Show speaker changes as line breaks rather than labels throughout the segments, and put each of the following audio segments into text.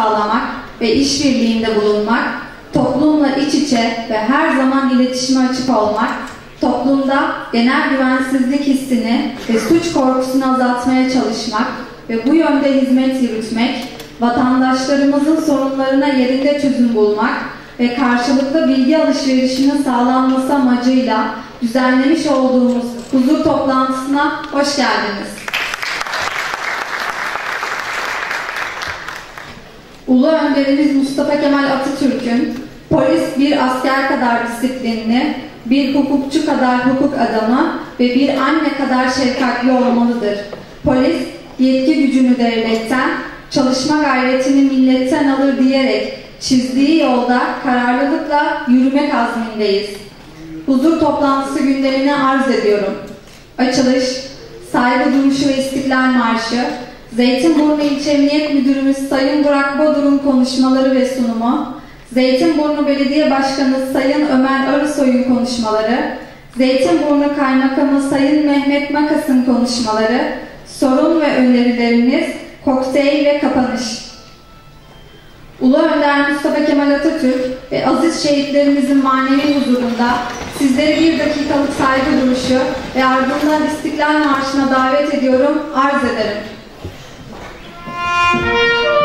sağlamak ve işbirliğinde bulunmak, toplumla iç içe ve her zaman iletişime açık olmak, toplumda genel güvensizlik hissini ve suç korkusunu azaltmaya çalışmak ve bu yönde hizmet yürütmek, vatandaşlarımızın sorunlarına yerinde çözüm bulmak ve karşılıklı bilgi alışverişinin sağlanması amacıyla düzenlemiş olduğumuz huzur toplantısına hoş geldiniz. Ulu Önderimiz Mustafa Kemal Atatürk'ün polis bir asker kadar disiplinli, bir hukukçu kadar hukuk adamı ve bir anne kadar şefkatli olmalıdır. Polis yetki gücünü devletten, çalışma gayretini milletten alır diyerek çizdiği yolda kararlılıkla yürümek azmindeyiz. Huzur toplantısı gündemine arz ediyorum. Açılış, saygı duruşu ve istiklal marşı, Zeytinburnu İlçe Emniyet Müdürümüz Sayın Burak Bodur'un konuşmaları ve sunumu, Zeytinburnu Belediye Başkanı Sayın Ömer Arısoy'un konuşmaları, Zeytinburnu Kaymakamı Sayın Mehmet Makas'ın konuşmaları, sorun ve önerileriniz, kokteyl ve kapanış. Ulu Önder Mustafa Kemal Atatürk ve aziz şehitlerimizin manevi huzurunda sizleri bir dakikalık saygı duruşu ve ardından İstiklal Marşı'na davet ediyorum, arz ederim. Zeytinburnu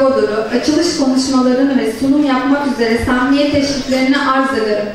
Bodur'u açılış konuşmalarını ve sunum yapmak üzere sahneye teşriflerini arz ederim.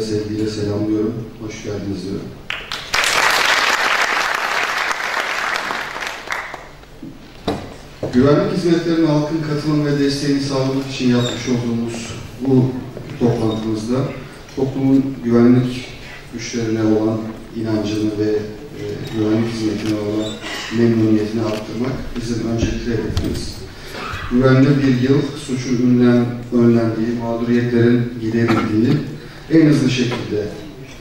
Saygıyla, sevgiyle selamlıyorum. Hoş geldiniz diyorum. Güvenlik hizmetlerine halkın katılım ve desteğini sağlamak için yapmış olduğumuz bu toplantımızda toplumun güvenlik güçlerine olan inancını ve e, güvenlik hizmetine olan memnuniyetini arttırmak bizim öncelikli hedefimiz. güvenli bir yıl suçun önlen, önlendiği, mağduriyetlerin giderildiği, en hızlı şekilde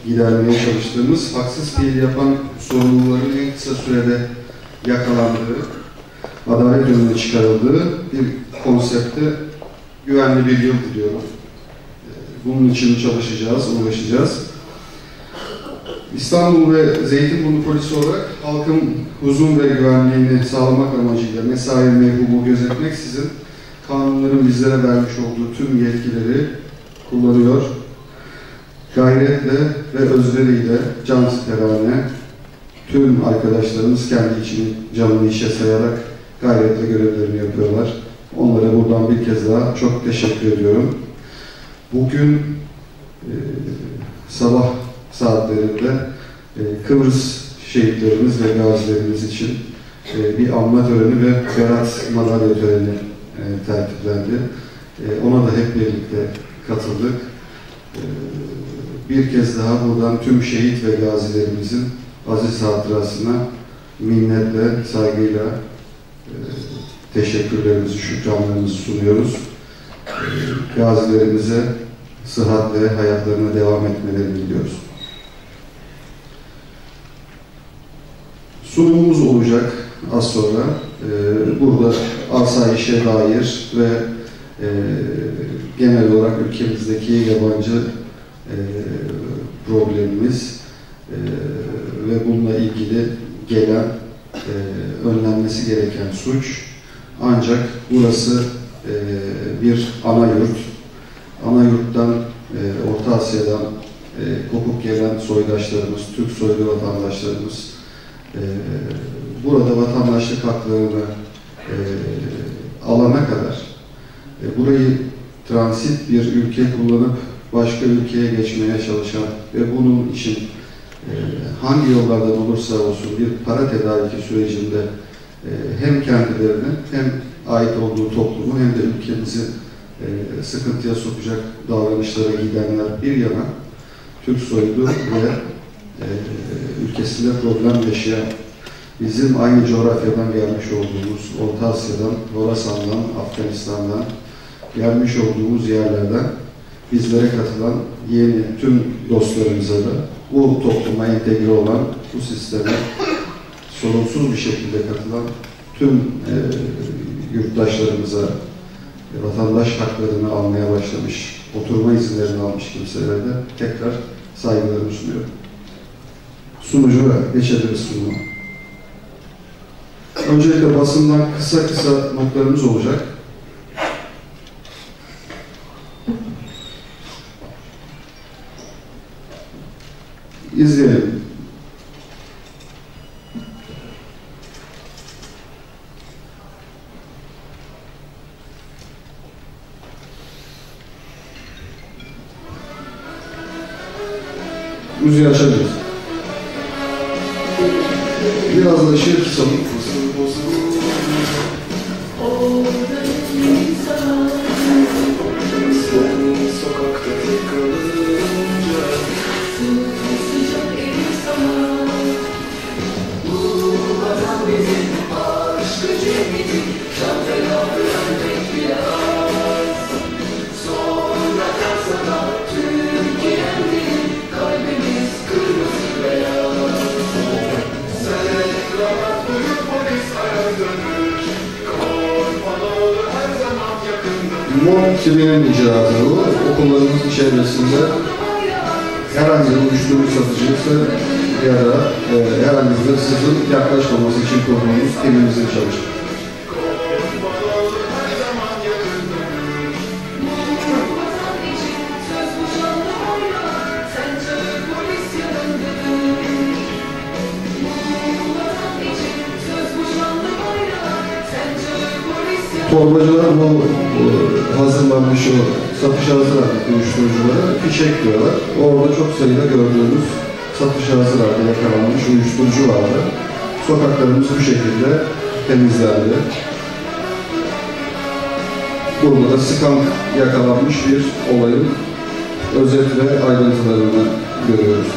gidermeye çalıştığımız, haksız fiil yapan sorumluların en kısa sürede yakalandığı, adalet önüne çıkarıldığı bir konsepte güvenli bir yıl diliyorum. Bunun için çalışacağız, uğraşacağız. İstanbul ve Zeytinburnu polisi olarak halkın huzur ve güvenliğini sağlamak amacıyla mesai mevhumu gözetmeksizin kanunların bizlere vermiş olduğu tüm yetkileri kullanıyor. Gayretle ve özveriyle can siperhane tüm arkadaşlarımız kendi için canını işe sayarak gayretle görevlerini yapıyorlar. Onlara buradan bir kez daha çok teşekkür ediyorum. Bugün e, sabah saatlerinde e, Kıbrıs şehitlerimiz ve gazilerimiz için e, bir anma töreni ve Berat Madalya töreni e, tertiplendi. E, ona da hep birlikte katıldık. E, bir kez daha buradan tüm şehit ve gazilerimizin aziz hatırasına minnetle, saygıyla e, teşekkürlerimizi, şükranlarımızı sunuyoruz. E, gazilerimize sıhhatle hayatlarına devam etmelerini diliyoruz. Sunumumuz olacak az sonra. Ee, burada asayişe dair ve e, genel olarak ülkemizdeki yabancı e, problemimiz e, ve bununla ilgili gelen e, önlenmesi gereken suç ancak burası e, bir ana yurt. Ana yurttan, e, Orta Asya'dan e, kopuk gelen soydaşlarımız, Türk soylu vatandaşlarımız e, burada vatandaşlık haklarını e, alana kadar e, burayı transit bir ülke kullanıp başka ülkeye geçmeye çalışan ve bunun için e, hangi yollardan olursa olsun bir para tedariki sürecinde e, hem kendilerini hem ait olduğu toplumu hem de ülkemizi e, sıkıntıya sokacak davranışlara gidenler bir yana Türk soylu ve ülkesinde problem yaşayan bizim aynı coğrafyadan gelmiş olduğumuz Orta Asya'dan, Horasan'dan, Afganistan'dan gelmiş olduğumuz yerlerden bizlere katılan yeni tüm dostlarımıza da bu topluma entegre olan, bu sisteme sorunsuz bir şekilde katılan tüm e, yurttaşlarımıza e, vatandaş haklarını almaya başlamış, oturma izinlerini almış kimselere de tekrar saygılarımı sunuyorum. Sunucu geçebiliriz sunumu. Öncelikle basından kısa kısa notlarımız olacak. Quer dizer, hırsızın yaklaşmaması için kurduğumuz
zaman yakında
Torbacılar bu e, hazırlanmış o satışa hazır halde uyuşturuculara fişek diyorlar. Orada çok sayıda gördüğümüz satışa hazır halde yakalanmış uyuşturucu vardı. Sokaklarımız bu şekilde temizlendi. Burada da sıkan yakalanmış bir olayın özet ve ayrıntılarını görüyoruz.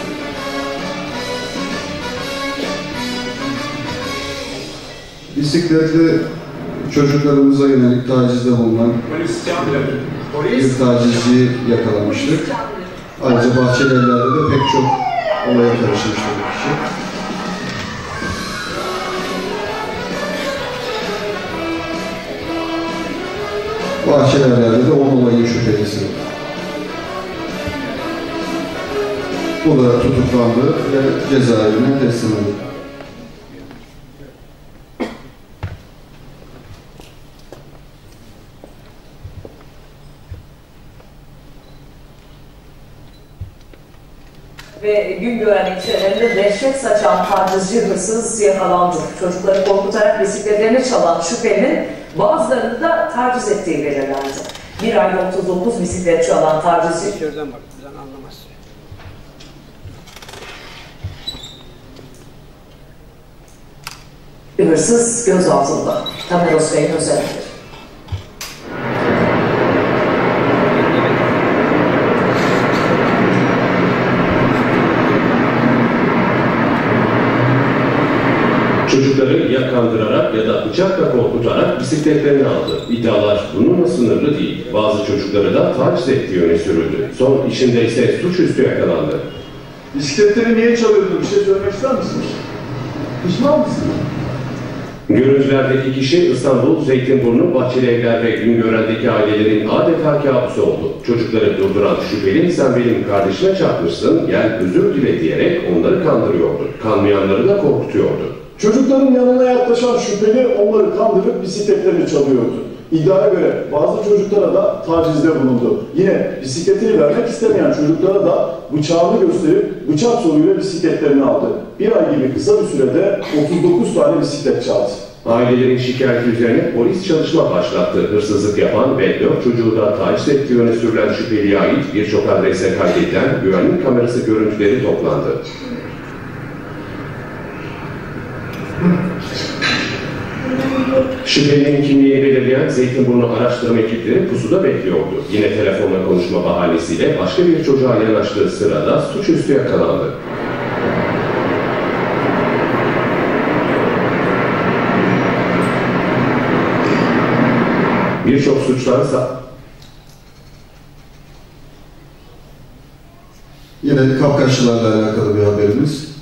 Bisikletli çocuklarımıza yönelik tacizde bulunan bir tacizciyi yakalamıştık. Ayrıca bahçeli de pek çok olaya karışmıştı bu kişi. Bahçeli evlerde de 10 olayın şüphelisi. Bu da tutuklandı ve cezaevine teslim edildi.
Ve Güngören ilçelerinde dehşet saçan tacizci hırsız yakalandı. Çocukları korkutarak bisikletlerini çalan şüphelinin bazılarını da taciz ettiği belirlendi. Bir ayda 39 bisiklet çalan tacizci
Şuradan bak, buradan anlamazsın.
hırsız gözaltında. Tamer Özbey'in özellikleri.
Çocukları ya kandırarak ya da bıçakla korkutarak bisikletlerini aldı. İddialar bununla sınırlı değil. Bazı çocukları da taciz ettiği öne sürüldü. Son işinde ise suçüstü yakalandı.
Bisikletleri niye çalıyordun? Bir şey söylemek ister misin? Pişman mısın?
Görüntülerdeki kişi İstanbul, Zeytinburnu, Bahçeli Evler ve Güngören'deki ailelerin adeta kabusu oldu. Çocukları durduran şüpheli sen benim kardeşime çarpmışsın, gel özür dile diyerek onları kandırıyordu. Kanmayanları da korkutuyordu.
Çocukların yanına yaklaşan şüpheli onları kandırıp bisikletlerini çalıyordu. İddiaya göre bazı çocuklara da tacizde bulundu. Yine bisikletini vermek istemeyen çocuklara da bıçağını gösterip bıçak soluyla bisikletlerini aldı. Bir ay gibi kısa bir sürede 39 tane bisiklet çaldı.
Ailelerin şikayeti üzerine polis çalışma başlattı. Hırsızlık yapan ve dört çocuğu da taciz ettiği öne sürülen şüpheliye ait birçok adrese kaydedilen güvenlik kamerası görüntüleri toplandı. Şüphelinin kimliğini belirleyen Zeytinburnu araştırma ekipleri pusuda bekliyordu. Yine telefonla konuşma bahanesiyle başka bir çocuğa yanaştığı sırada suçüstü yakalandı. Birçok suçtan sa-
Yine Kafkaşlılarla alakalı bir haberimiz.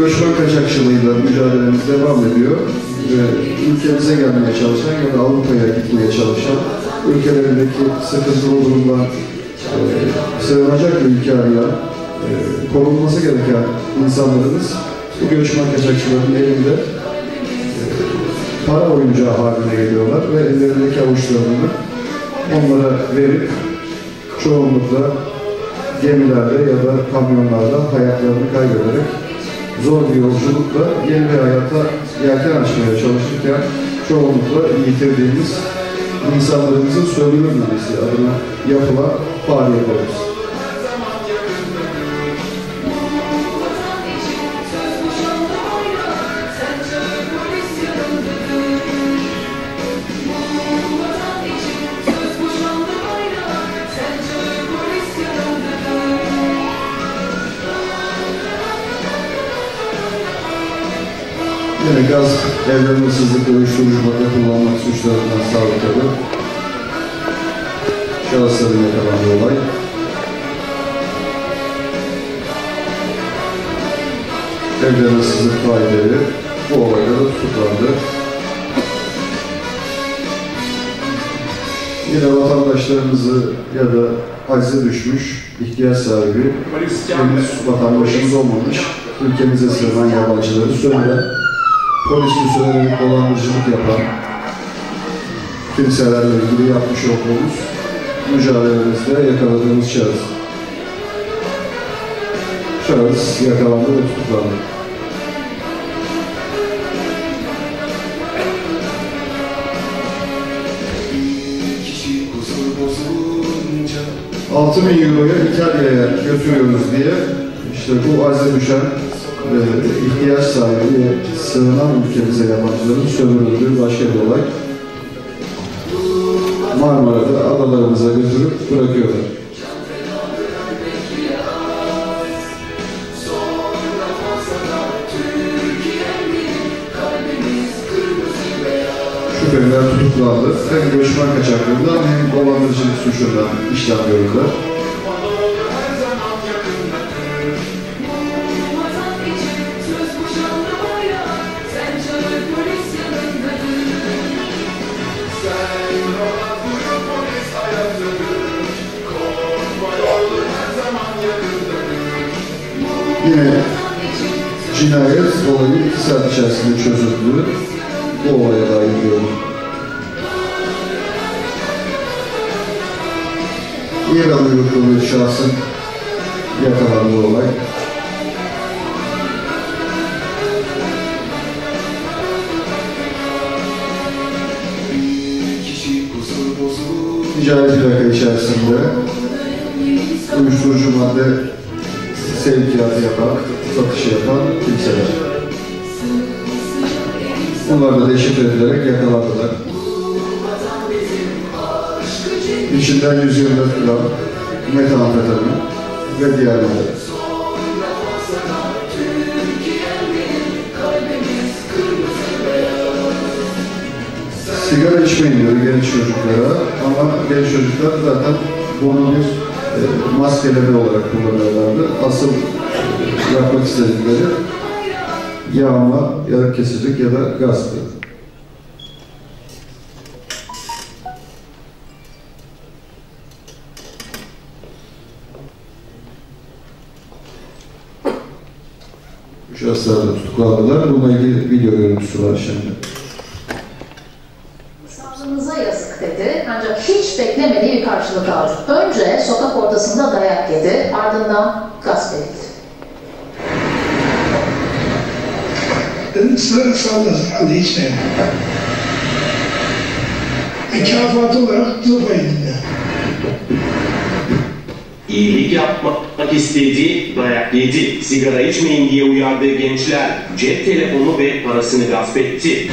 Göçmen kaçakçılığıyla mücadelemiz devam ediyor. Ve ülkemize gelmeye çalışan ya da Avrupa'ya gitmeye çalışan, ülkelerindeki sıkıntılı durumdan e, sığınacak ülke arayan, e, korunması gereken insanlarımız bu göçmen kaçakçıların elinde e, para oyuncağı haline geliyorlar ve ellerindeki avuçlarını onlara verip çoğunlukla gemilerde ya da kamyonlarda hayatlarını kaybederek zor bir yolculukla yeni bir hayata yelken açmaya çalışırken çoğunlukla yitirdiğimiz insanlarımızın sömürülmemesi adına yapılan faaliyetlerimiz.
Vatan
Yine gaz, evren hırsızlık, uyuşturucu madde kullanmak suçlarından sabıkalı şahısların yakalandığı olay. Evren hırsızlık failleri bu olayda da tutuklandı. Yine vatandaşlarımızı ya da acize düşmüş, ihtiyaç sahibi, henüz vatandaşımız olmamış, ülkemize sığınan yabancıları sömüren, polis üslerine dolandırıcılık yapan kimselerle ilgili yapmış olduğumuz mücadelemizde yakaladığımız şahıs. Şahıs yakalandı ve tutuklandı. 6 bin euroya İtalya'ya götürüyoruz diye işte bu aze düşen e, ihtiyaç sahibi sığınan ülkemize yabancıların sömürüldüğü başka bir olay. Marmara'da adalarımıza götürüp bırakıyorlar. Şüpheliler tutuklandı. Hem göçmen kaçaklığından hem dolandırıcılık suçundan işlem görüldüler. Yine cinayet olayı iki saat içerisinde çözüldü. Bu olaya dair yorum. İran uyruklu bir şahsın yakalandığı olay. Ticari plaka içerisinde uyuşturucu madde sevkiyatı yapan, satışı yapan kimseler. Bunlar da deşifre edilerek yakalandılar. İçinden 124 gram metamfetamin ve diğerleri. Sigara içmeyin diyor genç çocuklara ama genç çocuklar zaten bunu bir e, maskeleme olarak kullanıyorlardı. Asıl yapmak istedikleri yağma, yarı kesicilik ya da gasptı. Bu şahıslar da tutuklandılar. Bununla ilgili video görüntüsü var şimdi.
Savcımıza yazık dedi ancak hiç beklemediği bir karşılık aldı. Önce sokak ortasında dayak yedi, ardından gasp edildi.
Dedim sıra sağda sağda içmeyin. Mükafat olarak zıpayı dinle.
İyilik yapmak istedi, dayak yedi. Sigara içmeyin diye uyardığı gençler cep telefonu ve parasını gasp etti.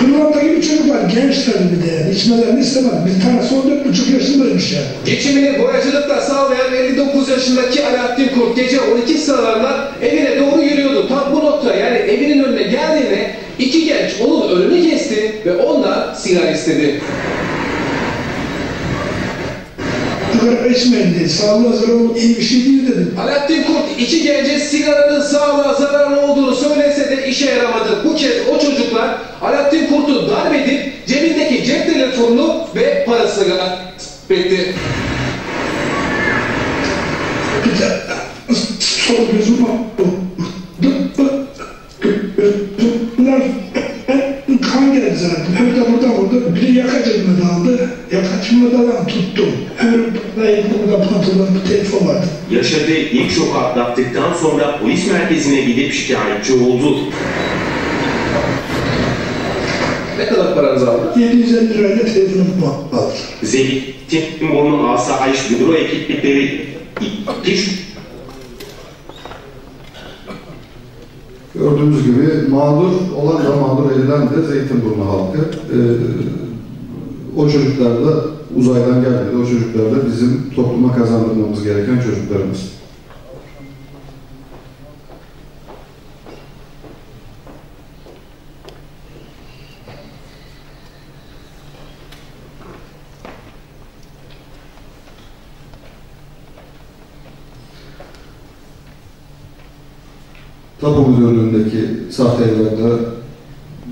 Pırlanta gibi çocuklar, gençler bir de yani istemez. Bir tanesi 14,5 yaşındaymış yani.
Geçimini boyacılıkla sağlayan 59 yaşındaki Alaaddin Kurt gece 12 sıralarında evine doğru yürüyordu. Tam bu nokta yani evinin önüne geldiğinde iki genç onun önünü kesti ve ondan sigara istedi.
Sigara içmeyin diye, sağlığa zararlı iyi bir şey değil dedim.
Alaaddin Kurt iki gence sigaranın sağlığa zararlı olduğunu söylese de işe yaramadı. Bu kez o çocuklar Alaaddin Kurt'u darp edip cebindeki cep telefonunu ve parasını etti.
Bir de sol gözüm Bunlar daldı. Yaka cebime dalan tuttum. Öyle burada pantolon bir telefon vardı.
Yaşadığı ilk şoku atlattıktan sonra polis merkezine gidip şikayetçi oldu.
Ne kadar paranızı aldı?
750 lirayla telefonumu aldı.
Zeytinburnu Asayiş Büro ekipleri iki
Gördüğünüz gibi mağdur olan da mağdur edilen de Zeytinburnu halkı. Ee, o çocuklar da uzaydan gelmedi. O çocuklar da bizim topluma kazandırmamız gereken çocuklarımız. Tapu müdürlüğündeki sahte evlerde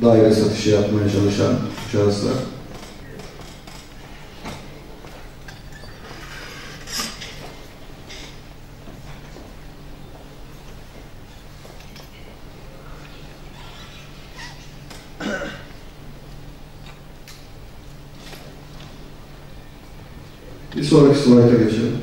daire satışı yapmaya çalışan şahıslar. Bir sonraki slayta geçelim.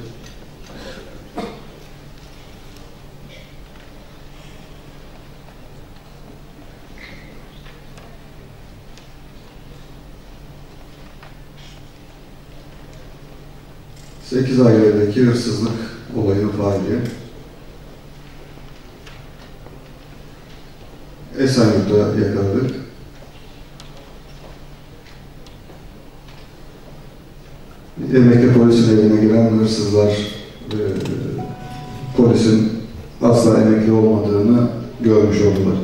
Sekiz ailedeki hırsızlık olayının faili. Esenyurt'ta yakaladık. Emekli polisin evine giren hırsızlar e, polisin asla emekli olmadığını görmüş oldular.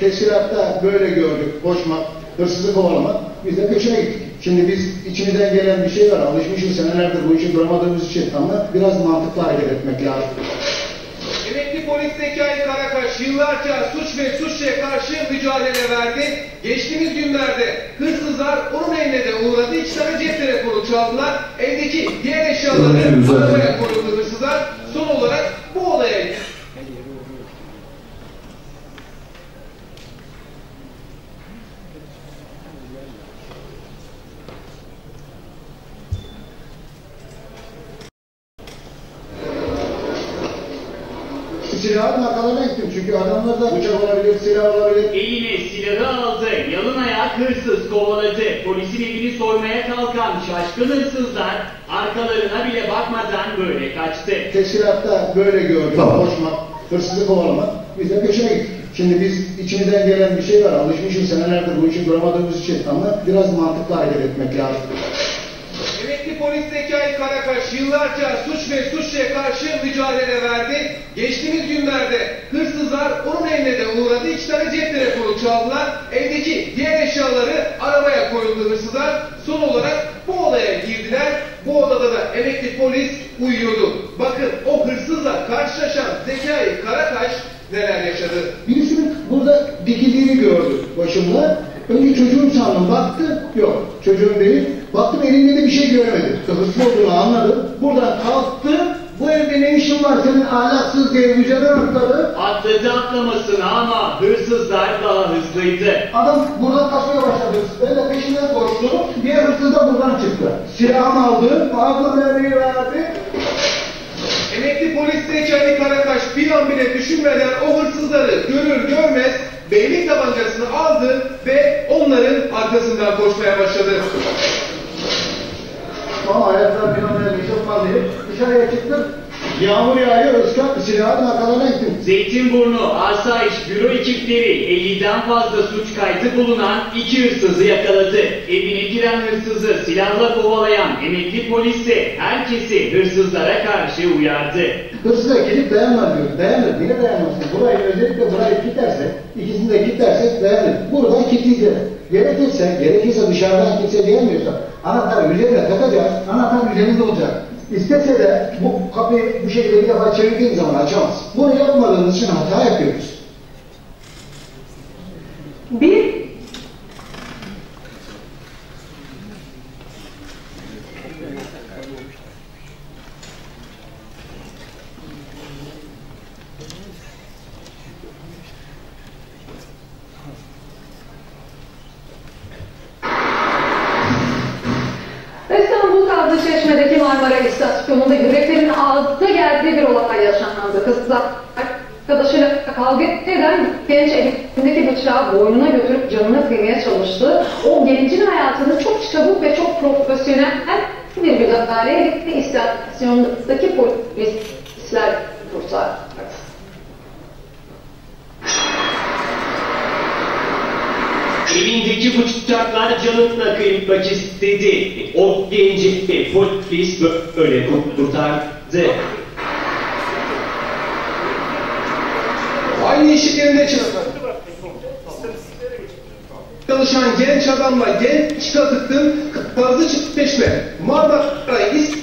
Teşkilatta böyle gördük. Koşmak, hırsızı kovalamak. Biz de peşine gittik. Şimdi biz içimizden gelen bir şey var. Alışmışız senelerdir bu işi duramadığımız için ama biraz mantıklı hareket etmek lazım.
Yıllarca suç ve suçluya karşı mücadele verdi. Geçtiğimiz günlerde hırsızlar onun eline de uğradı. İki tane cep telefonu çaldılar. Evdeki diğer eşyaları arabaya koyuldu hırsızlar. Son olarak
Polisin evini soymaya kalkan şaşkın hırsızlar arkalarına bile bakmadan böyle kaçtı.
Teşkilatta böyle gördük.
Tamam.
Koşmak, hırsızı kovalamak. Biz de peşine gittik. Şimdi biz içimizden gelen bir şey var. Alışmışız senelerdir bu işi duramadığımız için ama biraz mantıklı hareket etmek lazım.
Emekli polis Zekai Karakaş yıllarca suç ve suçluya karşı mücadele verdi. Geçtiğimiz günlerde hırsızlar onun eline de uğradı. İki tane cep telefonu çaldılar. Evdeki diğer hırsızlar. Son olarak bu odaya girdiler. Bu odada da emekli polis uyuyordu. Bakın o hırsızla karşılaşan Zekai Karakaş neler yaşadı.
Birisinin burada dikildiğini gördü başımda. Önce çocuğum sandım. Baktı. Yok. Çocuğum değil. Baktım elinde de bir şey göremedi. Hırsız olduğunu anladım. Buradan kalktı. Bu evde ne işin var senin ahlaksız diye mücadele atladı.
Atladı atlamasına ama hırsızlar daha hızlıydı.
Adam buradan kaçmaya başladı. Buradan çıktı. Silahımı aldı. Ağzı mermiyi verdi.
Emekli polis Zekai Karakaş bir an bile düşünmeden o hırsızları görür görmez beylik tabancasını aldı ve onların arkasından koşmaya başladı.
Ama ayaklar bir an önce işitmez diye dışarıya çıktım. Yağmur yağıyor. Özkan silahın arkalarına gittim.
Zeytinburnu Asayiş Büro ekipleri 50'den fazla suç kaydı bulunan iki hırsızı yakaladı. Evine giren hırsızı silahla kovalayan emekli polis de herkesi hırsızlara karşı uyardı.
Hırsıza gidip dayanma diyor. Dayanır. Niye dayanmasın? Burayı özellikle burayı kilitlersek, ikisini de kilitlersek dayanır. Buradan kilitleyeceğiz. Gerekirse, gerekirse dışarıdan kimse gelmiyorsa anahtar üzerine takacağız. Anahtar üzerinde olacak. İstese de bu kapıyı bu şekilde bir defa çevirdiğin zaman açamaz. Bunu yapmadığımız için hata yapıyoruz.
Bir
İstanbul Kazlıçeşme'deki Marmara İstasyonu'nda yüreklerin ağzına geldiği bir olay yaşandı. Kızlar arkadaşıyla kavga eden genç elindeki bıçağı boynuna götürüp canını kıymaya çalıştı. O gencin hayatını çok çabuk ve çok profesyonel bir müdahaleyle istasyondaki polisler kurtardı.
Elindeki bıçaklar canına kıymak istedi. O genci polis böyle kurtardı.
Aynı iş yerinde çalışan çalışan genç adamla genç kadın kazı çiftleşme Marmara İs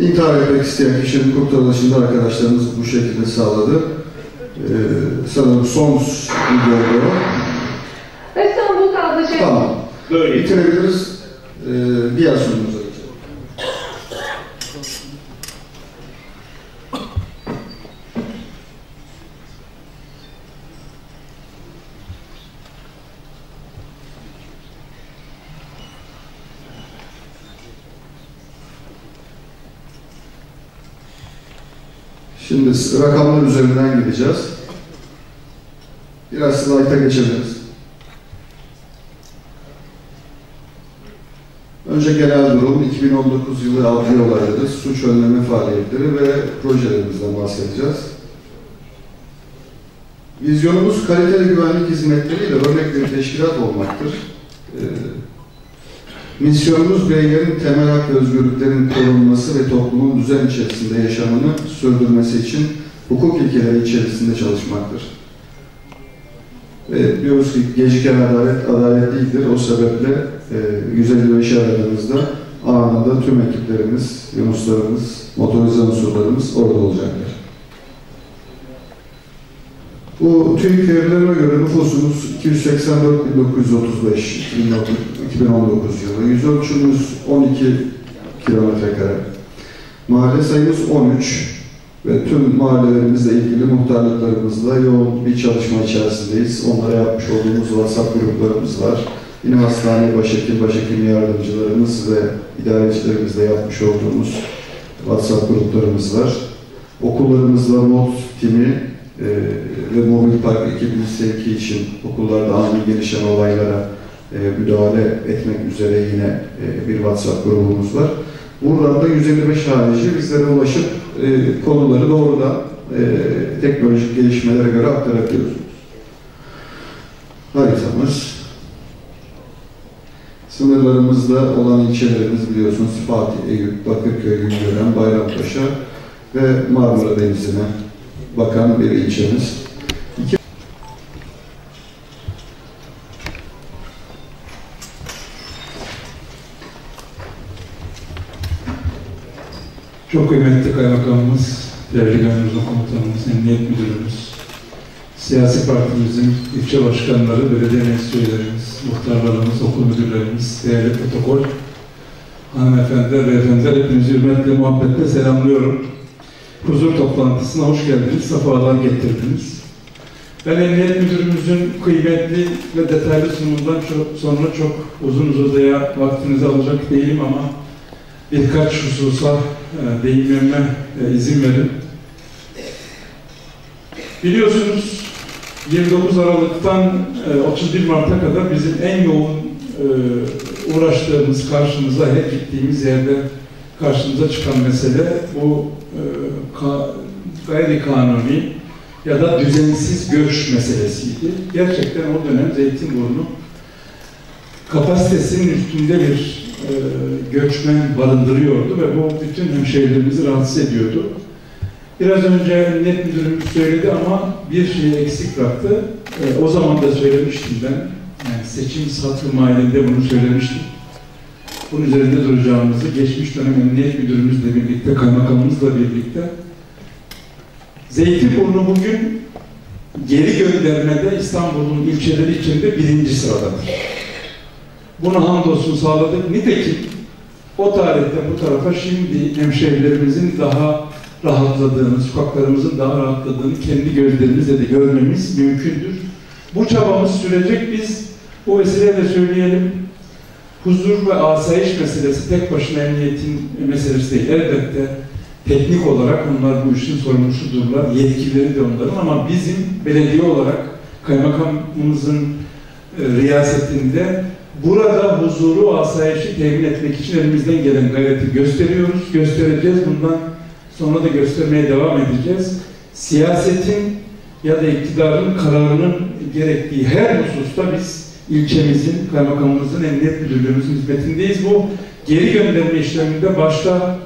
İntihar etmek isteyen kişinin kurtarılışında arkadaşlarımız bu şekilde sağladı. Ee, sanırım son video oldu.
İstanbul Kazlıçeşme
Tamam.
Böyle
Bitirebiliriz. Ee, diğer sorumuza geçelim. Şimdi rakamlar üzerinden gideceğiz. Biraz slayta geçebiliriz. Önce genel durum, 2019 yılı adliye olayları, suç önleme faaliyetleri ve projelerimizden bahsedeceğiz. Vizyonumuz kaliteli güvenlik hizmetleriyle örnek bir teşkilat olmaktır. Ee, misyonumuz bireylerin temel hak ve özgürlüklerin korunması ve toplumun düzen içerisinde yaşamını sürdürmesi için hukuk ilkeleri içerisinde çalışmaktır. Ve diyoruz ki geciken adalet, adalet değildir. O sebeple e, 155 aradığımızda anında tüm ekiplerimiz, Yunuslarımız, motorize unsurlarımız orada olacaklar. Bu TÜİK verilerine göre nüfusumuz 284.935 2019 yılı. Yüz ölçümümüz 12 kilometre kare. Mahalle sayımız 13 ve tüm mahallelerimizle ilgili muhtarlıklarımızla yoğun bir çalışma içerisindeyiz. Onlara yapmış olduğumuz WhatsApp gruplarımız var. Yine hastane başhekim, başhekim yardımcılarımız ve idarecilerimizle yapmış olduğumuz WhatsApp gruplarımız var. Okullarımızla not timi e, ve mobil park ekibinin sevki için okullarda ani gelişen olaylara e, müdahale etmek üzere yine e, bir WhatsApp grubumuz var. Buradan da 155 harici bizlere ulaşıp e, konuları doğrudan e, teknolojik gelişmelere göre aktarabiliyorsunuz. Haritamız sınırlarımızda olan ilçelerimiz biliyorsunuz Fatih, Eyüp, Bakırköy, Güngören, Bayrampaşa ve Marmara Denizi'ne bakan bir ilçemiz. İki
Çok kıymetli kaymakamımız, değerli Gönlümüzün komutanımız, emniyet müdürümüz, siyasi partimizin ilçe başkanları, belediye meclislerimiz, muhtarlarımız, okul müdürlerimiz, değerli protokol, hanımefendiler, beyefendiler, hepinizi hürmetle, muhabbetle selamlıyorum. Huzur toplantısına hoş geldiniz, sefalar getirdiniz. Ben emniyet müdürümüzün kıymetli ve detaylı sunumundan çok, sonra çok uzun uzadıya vaktinizi alacak değilim ama birkaç hususa e, değinmeme e, izin verin. Biliyorsunuz 29 Aralık'tan e, 31 Mart'a kadar bizim en yoğun e, uğraştığımız, karşımıza her gittiğimiz yerde karşımıza çıkan mesele bu e, gayri kanuni ya da düzensiz göç meselesiydi. Gerçekten o dönem Zeytinburnu kapasitesinin üstünde bir e, göçmen barındırıyordu ve bu bütün hemşehrilerimizi rahatsız ediyordu. Biraz önce emniyet müdürümüz söyledi ama bir şeyi eksik bıraktı. E, o zaman da söylemiştim ben. Yani seçim satı mahallinde bunu söylemiştim. Bunun üzerinde duracağımızı geçmiş dönem emniyet müdürümüzle birlikte, kaymakamımızla birlikte Zeytinburnu bugün geri göndermede İstanbul'un ilçeleri içinde birinci sıradadır. Bunu hamdolsun sağladık. Nitekim o tarihten bu tarafa şimdi hemşehrilerimizin daha rahatladığını, sokaklarımızın daha rahatladığını kendi gözlerimizle de görmemiz mümkündür. Bu çabamız sürecek. Biz bu vesileyle söyleyelim. Huzur ve asayiş meselesi tek başına emniyetin meselesi değil. Elbette teknik olarak onlar bu işin sorumlusudurlar. Yetkileri de onların ama bizim belediye olarak kaymakamımızın e, riyasetinde burada huzuru, asayişi temin etmek için elimizden gelen gayreti gösteriyoruz, göstereceğiz. Bundan sonra da göstermeye devam edeceğiz. Siyasetin ya da iktidarın kararının gerektiği her hususta biz ilçemizin, kaymakamımızın, emniyet müdürlüğümüzün hizmetindeyiz. Bu geri gönderme işleminde başta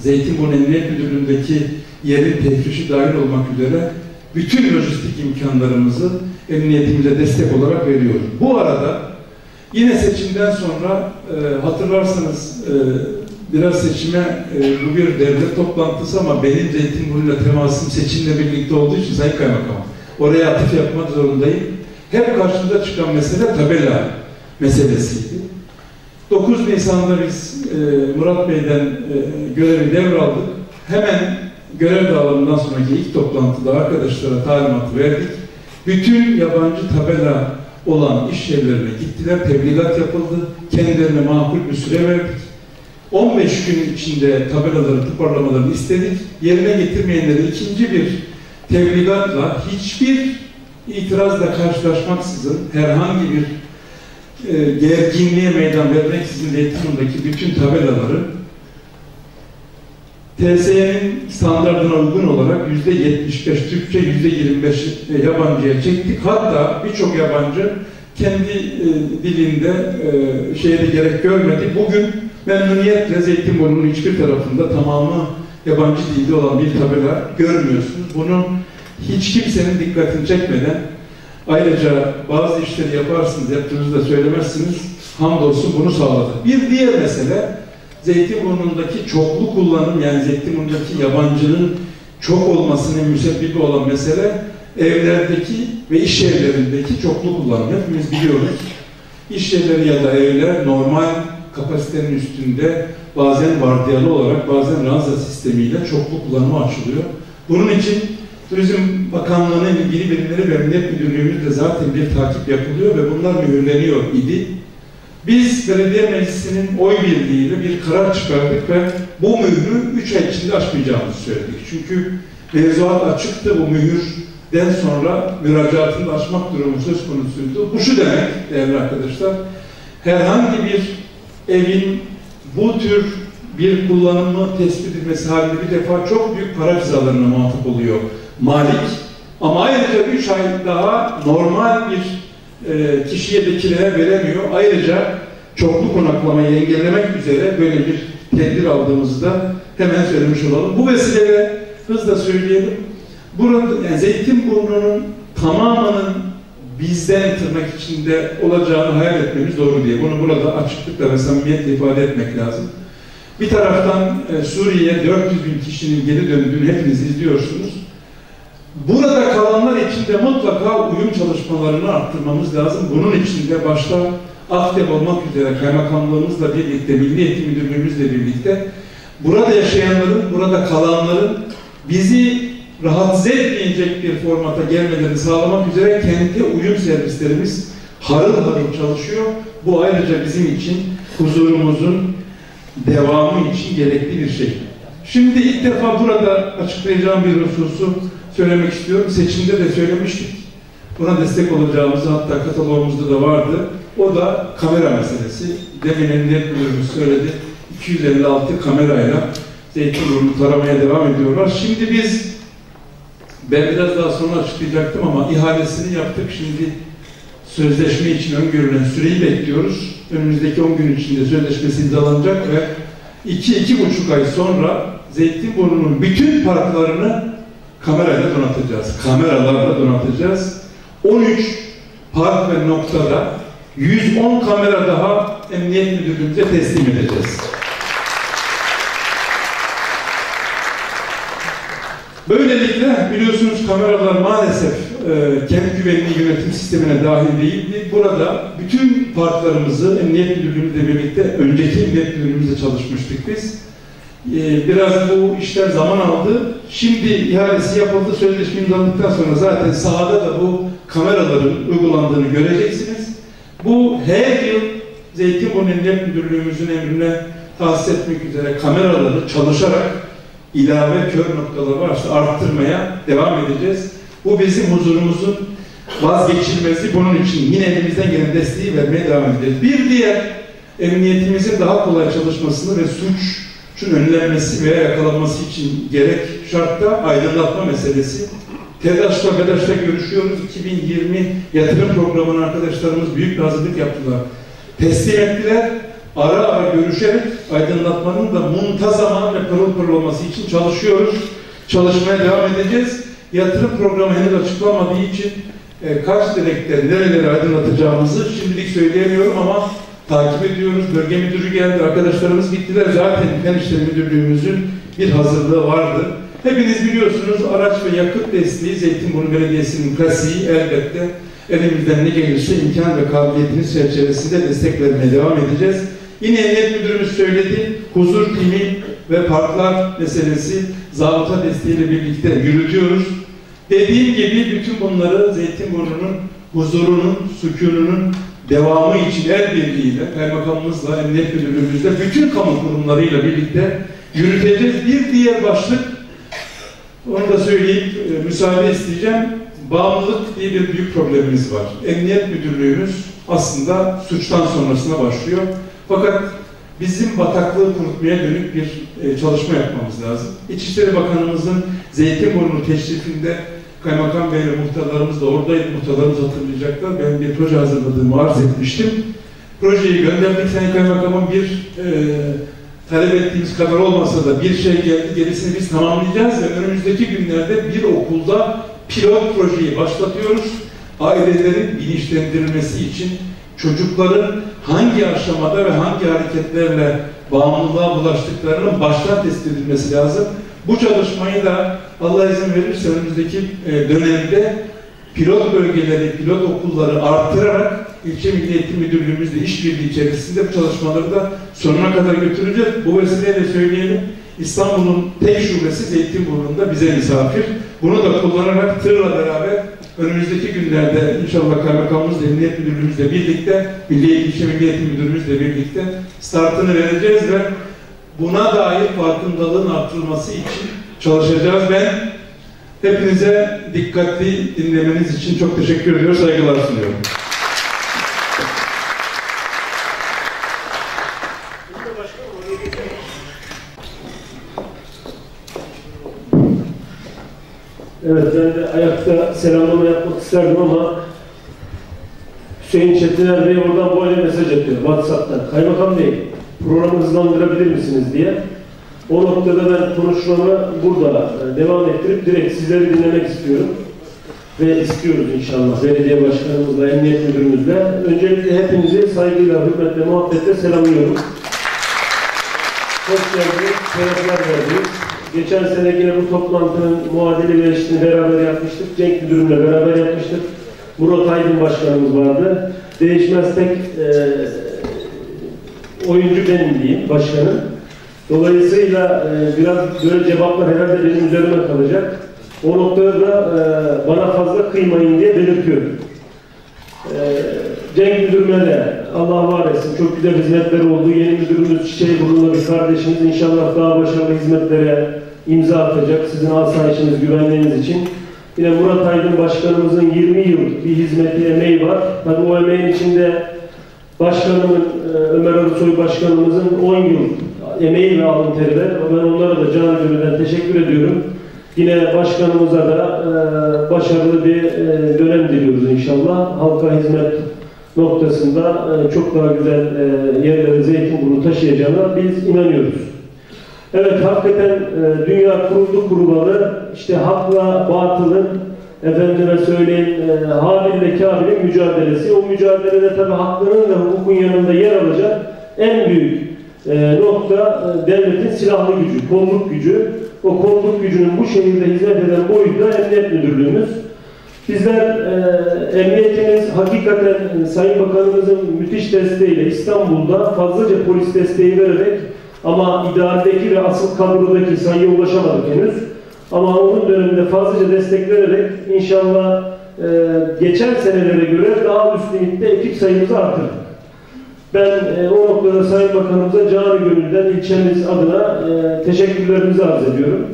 Zeytinburnu Emniyet Müdürlüğü'ndeki yerin tefrişi dahil olmak üzere bütün lojistik imkanlarımızı emniyetimize destek olarak veriyoruz. Bu arada yine seçimden sonra e, hatırlarsanız e, biraz seçime e, bu bir devlet toplantısı ama benim Zeytinburnu'yla temasım seçimle birlikte olduğu için Sayın Kaymakam oraya atıf yapmak zorundayım. Hep karşımıza çıkan mesele tabela meselesiydi. 9 Nisan'da biz e, Murat Bey'den e, görevi devraldık. Hemen görev dağılımından sonraki ilk toplantıda arkadaşlara talimat verdik. Bütün yabancı tabela olan iş yerlerine gittiler, tebligat yapıldı. Kendilerine makul bir süre verdik. 15 gün içinde tabelaları toparlamalarını istedik. Yerine getirmeyenlere ikinci bir tebligatla hiçbir itirazla karşılaşmaksızın herhangi bir e, gerginliğe meydan vermeksizin Zeytinburnu'ndaki bütün tabelaları TSE'nin standartına uygun olarak yüzde 75 Türkçe, yüzde 25 yabancıya çektik. Hatta birçok yabancı kendi e, dilinde e, şeyde gerek görmedi. Bugün memnuniyetle Zeytinburnu'nun hiçbir tarafında tamamı yabancı dilde olan bir tabela görmüyorsunuz. Bunun hiç kimsenin dikkatini çekmeden ayrıca bazı işleri yaparsınız, yaptığınızı da söylemezsiniz. Hamdolsun bunu sağladık. Bir diğer mesele Zeytinburnu'ndaki çoklu kullanım yani Zeytinburnu'ndaki yabancının çok olmasının müsebbibi olan mesele evlerdeki ve iş yerlerindeki çoklu kullanım. Hepimiz biliyoruz. İş yerleri ya da evler normal kapasitenin üstünde bazen vardiyalı olarak bazen ranza sistemiyle çoklu kullanıma açılıyor. Bunun için Turizm Bakanlığı'nın ilgili birimleri ve Emniyet Müdürlüğümüzde zaten bir takip yapılıyor ve bunlar mühürleniyor idi. Biz belediye meclisinin oy birliğiyle bir karar çıkardık ve bu mührü 3 ay içinde aşmayacağımızı söyledik. Çünkü mevzuat açıktı bu mühürden sonra müracaatını açmak durumu söz konusuydu. Bu şu demek değerli arkadaşlar, herhangi bir evin bu tür bir kullanımı tespit edilmesi halinde bir defa çok büyük para cezalarına muhatap oluyor Malik. Ama ayrıca 3 ay daha normal bir e, kişiye de kiraya veremiyor. Ayrıca çoklu konaklamayı engellemek üzere böyle bir tedbir aldığımızı da hemen söylemiş olalım. Bu vesileyle hızla söyleyelim. Burada yani Zeytinburnu'nun tamamının bizden tırnak içinde olacağını hayal etmemiz doğru değil. Bunu burada açıklıkla ve samimiyetle ifade etmek lazım. Bir taraftan e, Suriye'ye 400 bin kişinin geri döndüğünü hepiniz izliyorsunuz. Burada kalanlar için de mutlaka uyum çalışmalarını arttırmamız lazım. Bunun için de başta AFDEM olmak üzere kaymakamlığımızla birlikte, Milli Eğitim Müdürlüğümüzle birlikte burada yaşayanların, burada kalanların bizi rahatsız etmeyecek bir formata gelmelerini sağlamak üzere kendi uyum servislerimiz harıl harıl çalışıyor. Bu ayrıca bizim için huzurumuzun devamı için gerekli bir şey. Şimdi ilk defa burada açıklayacağım bir hususu söylemek istiyorum. Seçimde de söylemiştik. Buna destek olacağımızı hatta kataloğumuzda da vardı. O da kamera meselesi. Demin Emniyet Müdürümüz söyledi. 256 kamerayla Zeytinburnu taramaya devam ediyorlar. Şimdi biz ben biraz daha sonra açıklayacaktım ama ihalesini yaptık. Şimdi sözleşme için öngörülen süreyi bekliyoruz. Önümüzdeki 10 gün içinde sözleşmesi imzalanacak ve 2-2,5 ay sonra Zeytinburnu'nun bütün parklarını kamerayla donatacağız. Kameralarla donatacağız. 13 park ve noktada 110 kamera daha Emniyet Müdürlüğümüze teslim edeceğiz. Böylelikle biliyorsunuz kameralar maalesef e, kent güvenliği yönetim sistemine dahil değildi. Burada bütün parklarımızı Emniyet Müdürlüğümüzle birlikte önceki Emniyet Müdürlüğümüzle çalışmıştık biz. E, biraz bu işler zaman aldı. Şimdi ihalesi yapıldı, sözleşme imzaladıktan sonra zaten sahada da bu kameraların uygulandığını göreceksiniz. Bu her yıl Zeytinburnu Emniyet Müdürlüğümüzün emrine tahsis etmek üzere kameraları çalışarak ilave kör noktaları varsa arttırmaya devam edeceğiz. Bu bizim huzurumuzun vazgeçilmezi. Bunun için yine elimizden gelen desteği vermeye devam edeceğiz. Bir diğer emniyetimizin daha kolay çalışmasını ve suçun önlenmesi veya yakalanması için gerek şartta aydınlatma meselesi. TEDAŞ'la BEDAŞ'la görüşüyoruz. 2020 yatırım programına arkadaşlarımız büyük bir hazırlık yaptılar. Teslim ettiler ara ara görüşerek aydınlatmanın da muntazaman ve pırıl pırıl olması için çalışıyoruz. Çalışmaya devam edeceğiz. Yatırım programı henüz açıklanmadığı için e, kaç direkte nereleri aydınlatacağımızı şimdilik söyleyemiyorum ama takip ediyoruz. Bölge müdürü geldi, arkadaşlarımız gittiler. Zaten Fen İşleri Müdürlüğümüzün bir hazırlığı vardı. Hepiniz biliyorsunuz araç ve yakıt desteği Zeytinburnu Belediyesi'nin klasiği elbette elimizden ne gelirse imkan ve kabiliyetiniz çerçevesinde destek vermeye devam edeceğiz. Yine Emniyet Müdürümüz söyledi, huzur timi ve parklar meselesi zabıta desteğiyle birlikte yürütüyoruz. Dediğim gibi bütün bunları Zeytinburnu'nun huzurunun, sükununun devamı için el birliğiyle, kaymakamımızla, emniyet müdürlüğümüzle, bütün kamu kurumlarıyla birlikte yürüteceğiz. Bir diğer başlık, onu da söyleyip e, müsaade isteyeceğim. Bağımlılık diye bir büyük problemimiz var. Emniyet müdürlüğümüz aslında suçtan sonrasına başlıyor. Fakat bizim bataklığı kurutmaya dönük bir e, çalışma yapmamız lazım. İçişleri Bakanımızın Zeytinburnu teşrifinde Kaymakam Bey ve muhtarlarımız da oradaydı. Muhtarlarımız hatırlayacaklar. Ben bir proje hazırladığımı arz etmiştim. Projeyi gönderdik Sayın Kaymakamım bir e, talep ettiğimiz kadar olmasa da bir şey geldi. Gerisini biz tamamlayacağız ve önümüzdeki günlerde bir okulda pilot projeyi başlatıyoruz. Ailelerin bilinçlendirilmesi için çocukların hangi aşamada ve hangi hareketlerle bağımlılığa bulaştıklarının baştan tespit edilmesi lazım. Bu çalışmayı da Allah izin verirse önümüzdeki e, dönemde pilot bölgeleri, pilot okulları arttırarak ilçe Milli Eğitim Müdürlüğümüzle işbirliği içerisinde bu çalışmaları da sonuna kadar götüreceğiz. Bu vesileyle söyleyelim. İstanbul'un tek şubesi Zeytinburnu'nda bize misafir. Bunu da kullanarak tırla beraber önümüzdeki günlerde inşallah kaymakamımızla, emniyet müdürlüğümüzle birlikte, Milli İlçe Milli Eğitim Müdürlüğümüzle birlikte startını vereceğiz ve buna dair farkındalığın artırılması için çalışacağız. Ben Hepinize dikkatli dinlemeniz için çok teşekkür ediyor, saygılar sunuyorum.
Evet ben de ayakta selamlama yapmak isterdim ama Hüseyin Çetiner Bey oradan böyle mesaj atıyor WhatsApp'tan. Kaymakam Bey programı hızlandırabilir misiniz diye. O noktada ben konuşmamı burada e, devam ettirip direkt sizleri dinlemek istiyorum. Ve istiyoruz inşallah belediye başkanımızla, emniyet müdürümüzle. Öncelikle hepinizi saygıyla, hürmetle, muhabbetle selamlıyorum. Hoş geldiniz, şerefler verdiniz. Geçen sene yine bu toplantının muadili verilişini beraber yapmıştık. Cenk Müdürümle beraber yapmıştık. Murat Aydın Başkanımız vardı. Değişmez tek e, oyuncu benim diyeyim, başkanım. Dolayısıyla e, biraz böyle cevaplar herhalde benim üzerime kalacak. O noktada da e, bana fazla kıymayın diye belirtiyorum. E, Cenk Müdürüme de Allah var etsin çok güzel hizmetleri oldu. Yeni müdürümüz Çiçeği Burun'la bir kardeşimiz inşallah daha başarılı hizmetlere imza atacak. Sizin asayişiniz, güvenliğiniz için. Yine Murat Aydın Başkanımızın 20 yıl bir hizmeti, emeği var. Tabii o emeğin içinde Başkanımın, e, Ömer Arısoy Başkanımızın 10 yıl emeği ve alın teri. Ben onlara da canı gönülden teşekkür ediyorum. Yine başkanımıza da e, başarılı bir e, dönem diliyoruz inşallah. Halka hizmet noktasında çok daha güzel e, yerlere Zeytinburnu taşıyacağına biz inanıyoruz. Evet hakikaten dünya kuruldu kurulalı işte hakla batılın efendime söyleyeyim e, Habil ile Kabil'in mücadelesi. O mücadelede tabi hakkının ve hukukun yanında yer alacak en büyük e, nokta e, devletin silahlı gücü, kolluk gücü. O kolluk gücünün bu şehirde hizmet eden boyutu da Emniyet Müdürlüğümüz. Bizler e, emniyetimiz hakikaten e, Sayın Bakanımızın müthiş desteğiyle İstanbul'da fazlaca polis desteği vererek ama idaredeki ve asıl kadrodaki sayıya ulaşamadık henüz. Ama onun döneminde fazlaca destek vererek inşallah e, geçen senelere göre daha üst limitte ekip sayımızı artırdık. Ben e, o noktada Sayın Bakanımıza canı gönülden ilçemiz adına e, teşekkürlerimizi arz ediyorum.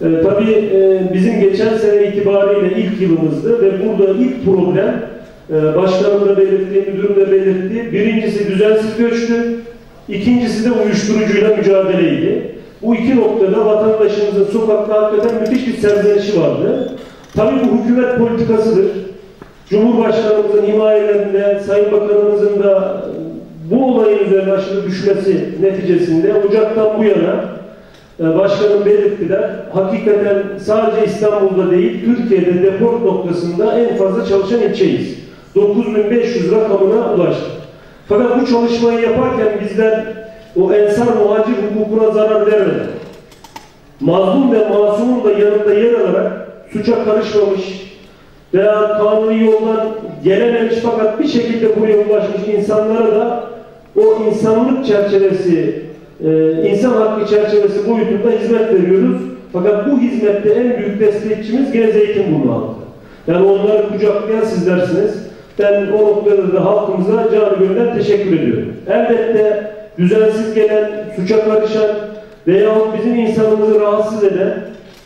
E, tabii e, bizim geçen sene itibariyle ilk yılımızdı ve burada ilk problem e, başkanım da belirttiği, müdürüm de belirttiği birincisi düzensiz göçtü, ikincisi de uyuşturucuyla mücadeleydi. Bu iki noktada vatandaşımızın sokakta hakikaten müthiş bir serzenişi vardı. Tabii bu hükümet politikasıdır. Cumhurbaşkanımızın himayelerinde, Sayın Bakanımızın da bu olayın üzerine aşırı düşmesi neticesinde Ocak'tan bu yana e, başkanım belirttiler. Hakikaten sadece İstanbul'da değil, Türkiye'de deport noktasında en fazla çalışan ilçeyiz. 9500 rakamına ulaştık. Fakat bu çalışmayı yaparken bizler o ensar muhacir hukukuna zarar vermeden, mazlum ve masumun da yanında yer alarak suça karışmamış veya kanuni yoldan gelememiş fakat bir şekilde buraya ulaşmış insanlara da o insanlık çerçevesi, e, insan hakkı çerçevesi boyutunda hizmet veriyoruz. Fakat bu hizmette en büyük destekçimiz gene Zeytinburnu halkı. Yani onları kucaklayan sizlersiniz. Ben o noktada da halkımıza canı gönülden teşekkür ediyorum. Elbette düzensiz gelen, suça karışan veyahut bizim insanımızı rahatsız eden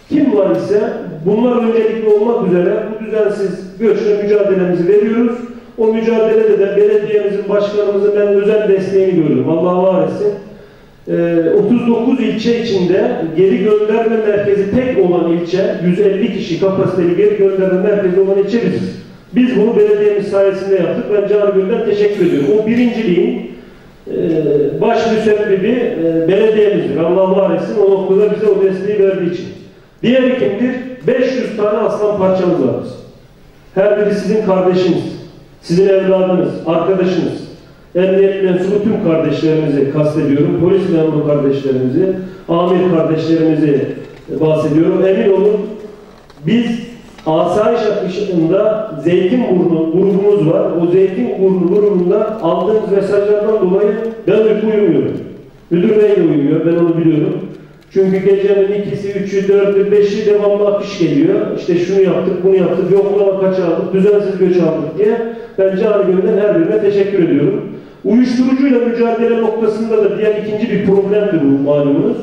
kim var ise bunlar öncelikli olmak üzere bu düzensiz göçle mücadelemizi veriyoruz. O mücadelede de belediyemizin, başkanımızın ben özel desteğini gördüm. Allah var etsin. Ee, 39 ilçe içinde geri gönderme merkezi tek olan ilçe, 150 kişi kapasiteli geri gönderme merkezi olan ilçe biziz. Biz bunu belediyemiz sayesinde yaptık. Ben Canı Gül'den teşekkür ediyorum. O birinciliğin baş müsebbibi e, belediyemizdir. Allah var etsin. O noktada bize o desteği verdiği için. Diğeri kimdir? 500 tane aslan parçamız var. Her biri sizin kardeşiniz, sizin evladınız, arkadaşınız. Emniyet mensubu tüm kardeşlerimizi kastediyorum. Polis memuru kardeşlerimizi, amir kardeşlerimizi bahsediyorum. Emin olun biz asayiş akışında Zeytinburnu grubumuz var. O Zeytinburnu grubunda aldığımız mesajlardan dolayı ben uyku uyumuyorum. Müdür Bey de uyumuyor, ben onu biliyorum. Çünkü gecenin ikisi, üçü, dördü, beşi devamlı akış geliyor. İşte şunu yaptık, bunu yaptık, yoklama kaç aldık, düzensiz göç aldık diye. Ben canı gönülden her birine teşekkür ediyorum. Uyuşturucuyla mücadele noktasında da diğer ikinci bir problemdi bu malumunuz.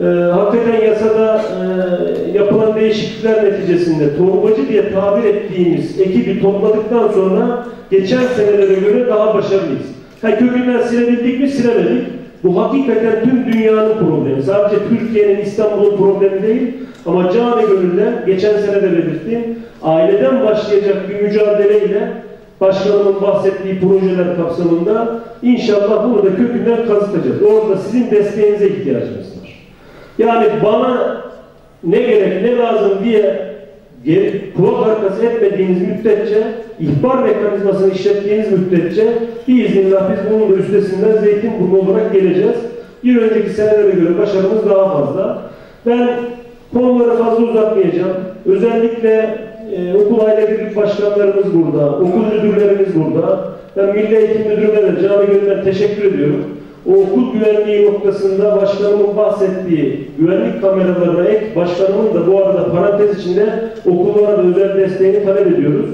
Ee, hakikaten yasada e, yapılan değişiklikler neticesinde torbacı diye tabir ettiğimiz ekibi topladıktan sonra geçen senelere göre daha başarılıyız. Ha, kökünden silebildik mi silemedik. Bu hakikaten tüm dünyanın problemi. Sadece Türkiye'nin, İstanbul'un problemi değil. Ama cani gönülden geçen sene de belirttim. Aileden başlayacak bir mücadeleyle başkanımın bahsettiği projeler kapsamında inşallah bunu da kökünden kazıtacağız. Orada sizin desteğinize ihtiyacımız. Yani bana ne gerek ne lazım diye kulak arkası etmediğiniz müddetçe, ihbar mekanizmasını işlettiğiniz müddetçe biiznillah biz bunun da üstesinden zeytinburnu olarak geleceğiz. Bir önceki senelere göre başarımız daha fazla. Ben konuları fazla uzatmayacağım. Özellikle e, okul aile birlik başkanlarımız burada, okul müdürlerimiz burada. Ben Milli Eğitim Müdürü'ne de canı gönülden teşekkür ediyorum. O okul güvenliği noktasında başkanımın bahsettiği güvenlik kameralarına ek, başkanımın da bu arada parantez içinde okullara da özel desteğini talep ediyoruz.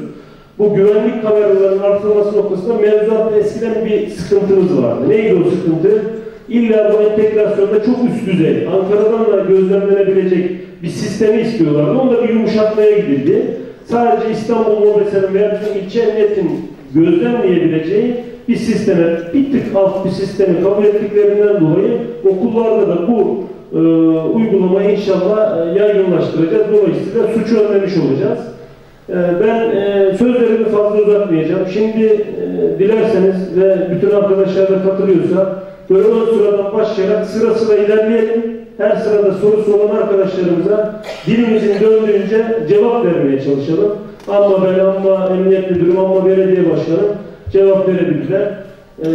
Bu güvenlik kameralarının artırılması noktasında mevzuatta eskiden bir sıkıntımız vardı. Neydi o sıkıntı? İlla bu entegrasyonda çok üst düzey, Ankara'dan da gözlemlenebilecek bir sistemi istiyorlardı. Onda bir yumuşatmaya gidildi. Sadece İstanbul Mobese'nin veya bizim ilçe emniyetin gözlemleyebileceği bir sisteme, bir tık alt bir sistemi kabul ettiklerinden dolayı okullarda da bu e, uygulamayı inşallah e, yaygınlaştıracağız. Dolayısıyla suçu önlemiş olacağız. E, ben e, sözlerimi fazla uzatmayacağım. Şimdi e, dilerseniz ve bütün arkadaşlar da katılıyorsa böyle ön sıradan başlayarak sıra sıra ilerleyelim. Her sırada sorusu olan arkadaşlarımıza dilimizin döndüğünce cevap vermeye çalışalım. Ama ben, ama emniyet müdürüm, ama belediye başkanım cevap verebilirler. Ee,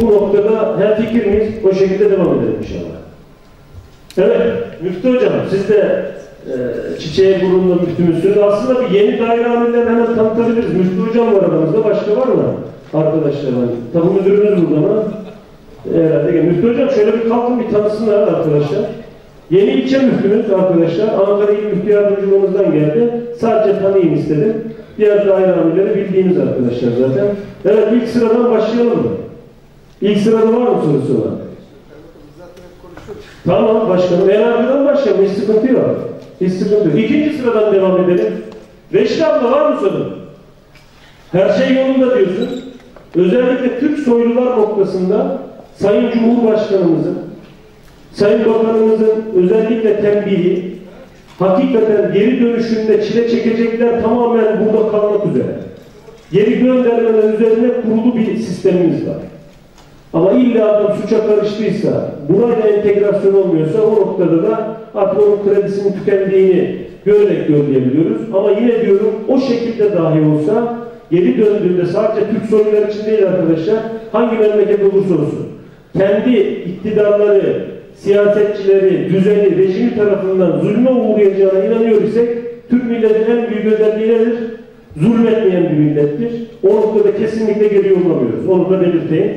bu noktada her fikrimiz o şekilde devam edelim inşallah. Evet, Müftü Hocam siz de e, çiçeğe burunlu müftümüzsünüz. Aslında bir yeni daire amirlerini hemen tanıtabiliriz. Müftü Hocam var aramızda. Başka var mı? Arkadaşlar var. Tabu müdürümüz burada mı? Herhalde. Müftü Hocam şöyle bir kalkın bir tanısınlar arkadaşlar. Yeni ilçe müftümüz arkadaşlar. Ankara İl Müftü Yardımcılığımızdan geldi. Sadece tanıyayım istedim. Diğer daire amirleri bildiğimiz arkadaşlar zaten. Evet ilk sıradan başlayalım mı? İlk sırada var mı sorusu var? Tamam başkanım. En arkadan başlayalım. Hiç sıkıntı yok. Hiç sıkıntı yok. İkinci sıradan devam edelim. Reşit abla var mı sorun? Her şey yolunda diyorsun. Özellikle Türk soylular noktasında Sayın Cumhurbaşkanımızın, Sayın Bakanımızın özellikle tembihi, hakikaten geri dönüşünde çile çekecekler tamamen burada kalmak üzere. Geri göndermeler üzerine kurulu bir sistemimiz var. Ama illa adam suça karıştıysa, burayla entegrasyon olmuyorsa o noktada da artık kredisinin tükendiğini görerek gözleyebiliyoruz. Ama yine diyorum o şekilde dahi olsa geri döndüğünde sadece Türk soylular için değil arkadaşlar, hangi memleket olursa olsun, kendi iktidarları, siyasetçileri, düzeni, rejimi tarafından zulme uğrayacağına inanıyor isek, Türk milletinin en büyük özelliği nedir? Zulmetmeyen bir millettir. O noktada kesinlikle geri yollamıyoruz. Onu da belirteyim.